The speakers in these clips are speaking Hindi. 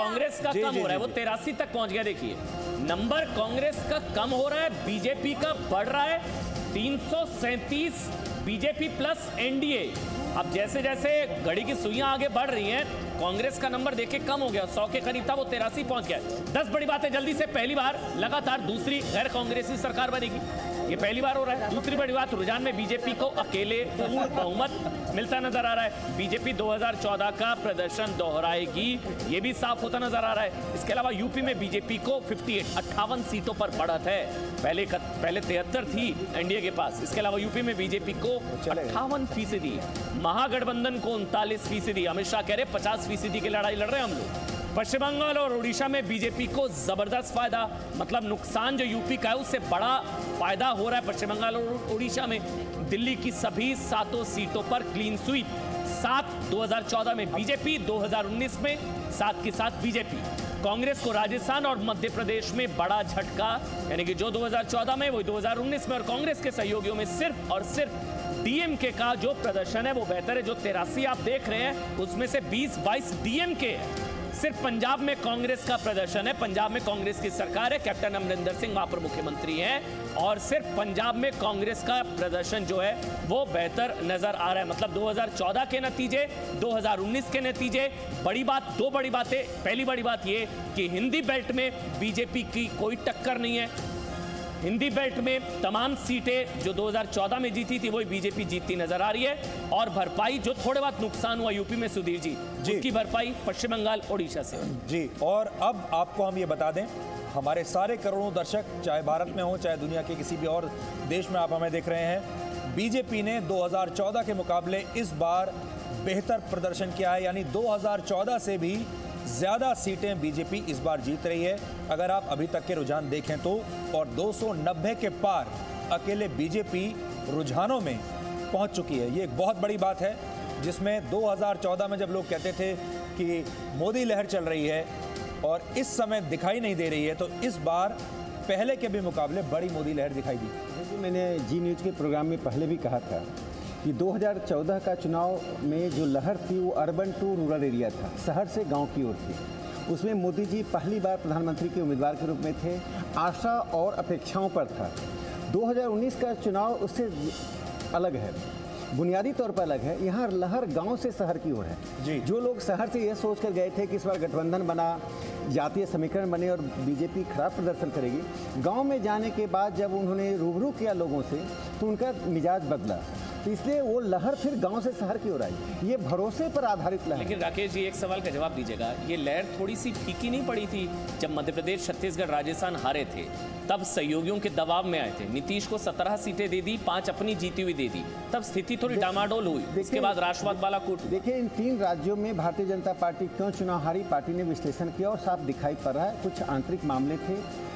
कांग्रेस का कम हो रहा है वो। तिरासी तक पहुँच गया देखिए। नंबर कांग्रेस का कम हो रहा है बीजेपी का बढ़ रहा है तीन बीजेपी प्लस एनडीए। अब जैसे जैसे घड़ी की सुइयाँ आगे बढ़ रही हैं कांग्रेस का नंबर देखिए कम हो गया सौ के करीब था वो तेरासी पहुँच गया। दस बड़ी बातें जल्दी से पहली बार लगातार दूसरी गैर कांग्रेसी सरकार बनेगी। ये पहली बार हो रहा है। दूसरी बड़ी बात रुझान में बीजेपी को अकेले पूर्ण बहुमत मिलता नज़र आ रहा है। बीजेपी 2014 का प्रदर्शन दोहराएगी ये भी साफ़ होता नज़र आ रहा है। इसके अलावा यूपी में बीजेपी को 58 अट्ठावन सीटों पर बढ़त है। पहले कत, पहले तिहत्तर थी एनडीए के पास। इसके अलावा यूपी में बीजेपी को अट्ठावन फ़ीसदी महागठबंधन को उनतालीस फ़ीसदी। अमित शाह कह रहे पचास फ़ीसदी की लड़ाई लड़ रहे हैं हम लोग। पश्चिम बंगाल और उड़ीसा में बीजेपी को ज़बरदस्त फ़ायदा मतलब नुकसान जो यूपी का है, उससे बड़ा फ़ायदा हो रहा है पश्चिम बंगाल और उड़ीसा में। दिल्ली की सभी सातों सीटों पर क्लीन स्वीप सात 2014 में बीजेपी 2019 में सात के साथ बीजेपी। कांग्रेस को राजस्थान और मध्य प्रदेश में बड़ा झटका, यानी कि जो 2014 में, वही 2019 में, और कांग्रेस के सहयोगियों में सिर्फ़ और सिर्फ़ डीएमके का जो प्रदर्शन है, वो बेहतर है, जो तेरासी आप देख रहे हैं, उसमें से 20 22 डीएमके है। सिर्फ़ पंजाब में कांग्रेस का प्रदर्शन है। पंजाब में कांग्रेस की सरकार है, कैप्टन अमरिंदर सिंह वहाँ पर मुख्यमंत्री हैं। और सिर्फ़ पंजाब में कांग्रेस का प्रदर्शन जो है, वो बेहतर नज़र आ रहा है। मतलब 2014 के नतीजे 2019 के नतीजे, बड़ी बात, दो बड़ी बातें। पहली बड़ी बात ये कि हिंदी बेल्ट में बीजेपी की कोई टक्कर नहीं है। हिंदी बेल्ट में तमाम सीटें जो 2014 में जीती थी वही बीजेपी जीतती नज़र आ रही है। और भरपाई जो थोड़े बहुत नुकसान हुआ यूपी में सुधीर जी जी। उसकी भरपाई पश्चिम बंगाल ओडिशा से जी और अब आपको हम ये बता दें हमारे सारे करोड़ों दर्शक चाहे भारत में हो चाहे दुनिया के किसी भी और देश में आप हमें देख रहे हैं बीजेपी ने 2014 के मुकाबले इस बार बेहतर प्रदर्शन किया है। यानी 2014 से भी ज़्यादा सीटें बीजेपी इस बार जीत रही है। अगर आप अभी तक के रुझान देखें तो और 290 के पार अकेले बीजेपी रुझानों में पहुँच चुकी है। ये एक बहुत बड़ी बात है, जिसमें 2014 में जब लोग कहते थे कि मोदी लहर चल रही है और इस समय दिखाई नहीं दे रही है तो इस बार पहले के भी मुकाबले बड़ी मोदी लहर दिखाई दी। मैंने जी न्यूज़ के प्रोग्राम में पहले भी कहा था कि 2014 का चुनाव में जो लहर थी वो अर्बन टू रूरल एरिया था शहर से गाँव की ओर थी। उसमें मोदी जी पहली बार प्रधानमंत्री के उम्मीदवार के रूप में थे आशा और अपेक्षाओं पर था। 2019 का चुनाव उससे अलग है बुनियादी तौर पर अलग है। यहाँ लहर गाँव से शहर की ओर है। जी। जो लोग शहर से यह सोच कर गए थे कि इस बार गठबंधन बना जातीय समीकरण बने और बीजेपी खराब प्रदर्शन करेगी गाँव में जाने के बाद जब उन्होंने रूबरू किया लोगों से तो उनका मिजाज बदला। तो इसलिए वो लहर फिर गाँव से शहर की ओर आई। ये भरोसे पर आधारित लहर। लेकिन राकेश जी एक सवाल का जवाब दीजिएगा। ये लहर थोड़ी सी फीकी नहीं पड़ी थी जब मध्य प्रदेश छत्तीसगढ़ राजस्थान हारे थे? तब सहयोगियों के दबाव में आए थे। नीतीश को सत्रह सीटें दे दी पाँच अपनी जीती हुई दे दी। तब स्थिति थोड़ी डामाडोल हुई। इसके बाद राष्ट्रवाद बालाकोट हुआ। देखिए इन तीन राज्यों में भारतीय जनता पार्टी क्यों चुनाव हारी? पार्टी ने विश्लेषण किया और साफ़ दिखाई पड़ रहा है। कुछ आंतरिक मामले थे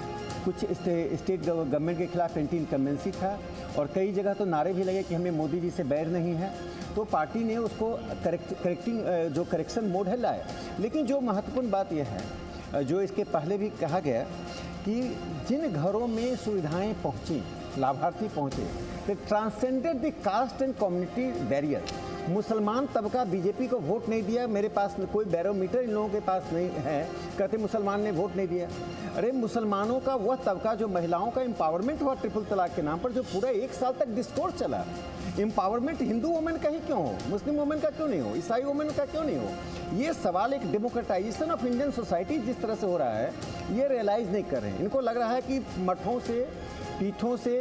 कुछ स्टेट गवर्नमेंट के खिलाफ एंटी इनकम्बेंसी था। और कई जगह तो नारे भी लगे कि हमें मोदी जी से बैर नहीं है। तो पार्टी ने उसको करेक्ट करेक्टिंग जो करेक्शन मोड है, लाया। लेकिन जो महत्वपूर्ण बात यह है जो इसके पहले भी कहा गया कि जिन घरों में सुविधाएँ पहुँची, लाभार्थी पहुँचे transcended the caste and community barrier मुसलमान तबका बीजेपी को वोट नहीं दिया, मेरे पास कोई बैरोमीटर इन लोगों के पास नहीं है, कहते मुसलमान ने वोट नहीं दिया। अरे मुसलमानों का वह तबका जो महिलाओं का एम्पावरमेंट हुआ ट्रिपल तलाक के नाम पर, जो पूरा एक साल तक डिस्कोर्स चला। एम्पावरमेंट हिंदू वुमेन का ही क्यों हो? मुस्लिम वोमेन का क्यों नहीं हो? ईसाई वोमेन का क्यों नहीं हो? ये सवाल एक डेमोक्रेटाइजेशन ऑफ़ इंडियन सोसाइटी जिस तरह से हो रहा है ये रियलाइज़ नहीं कर रहे हैं। इनको लग रहा है कि मठों से पीठों से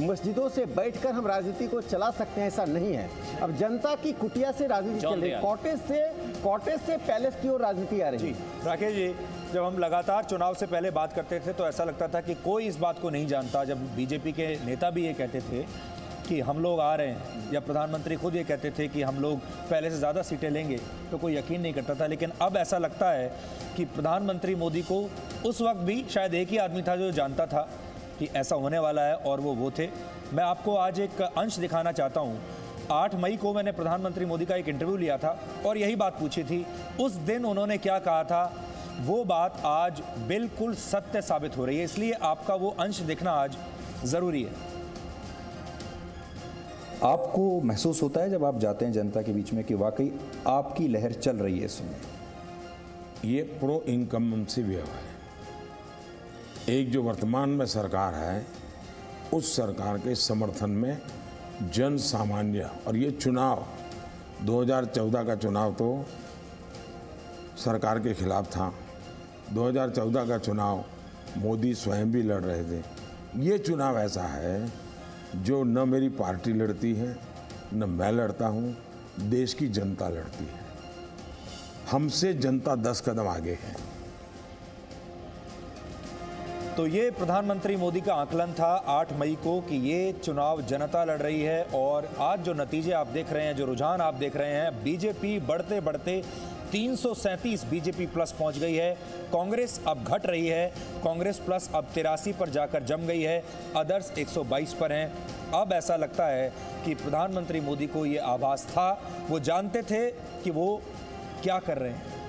मस्जिदों से बैठकर हम राजनीति को चला सकते हैं ऐसा नहीं है। अब जनता की कुटिया से राजनीति चल रही है। कॉटेज से कॉटेज से पैलेस की ओर राजनीति आ रही है। राकेश जी जब हम लगातार चुनाव से पहले बात करते थे तो ऐसा लगता था कि कोई इस बात को नहीं जानता। जब बीजेपी के नेता भी ये कहते थे कि हम लोग आ रहे हैं, या प्रधानमंत्री खुद ये कहते थे कि हम लोग पहले से ज़्यादा सीटें लेंगे तो कोई यकीन नहीं करता था। लेकिन अब ऐसा लगता है कि प्रधानमंत्री मोदी को उस वक्त भी शायद एक ही आदमी था जो जानता था कि ऐसा होने वाला है, और वो वो थे। मैं आपको आज एक अंश दिखाना चाहता हूँ। आठ मई को मैंने प्रधानमंत्री मोदी का एक इंटरव्यू लिया था, और यही बात पूछी थी, उस दिन उन्होंने क्या कहा था? वो बात आज बिल्कुल सत्य साबित हो रही है, इसलिए आपका वो अंश दिखना आज ज़रूरी है। आपको महसूस होता है जब आप जाते हैं जनता के बीच में कि वाकई आपकी लहर चल रही है इसमें ये प्रो इनकम्बेंसी व्यय है। एक जो वर्तमान में सरकार है, उस सरकार के समर्थन में जन सामान्य, और ये चुनाव 2014 का चुनाव तो सरकार के खिलाफ था। 2014 का चुनाव मोदी स्वयं भी लड़ रहे थे। ये चुनाव ऐसा है जो न मेरी पार्टी लड़ती है, न मैं लड़ता हूँ, देश की जनता लड़ती है। हमसे जनता दस कदम आगे है। तो ये प्रधानमंत्री मोदी का आकलन था 8 मई को कि ये चुनाव जनता लड़ रही है और आज जो नतीजे आप देख रहे हैं, जो रुझान आप देख रहे हैं, बीजेपी बढ़ते बढ़ते तीन सौ सैंतीस बीजेपी प्लस पहुँच गई है। कांग्रेस अब घट रही है। कांग्रेस प्लस अब तिरासी पर जाकर जम गई है। अदर्स 122 पर हैं। अब ऐसा लगता है कि प्रधानमंत्री मोदी को ये आभास था। वो जानते थे कि वो क्या कर रहे हैं।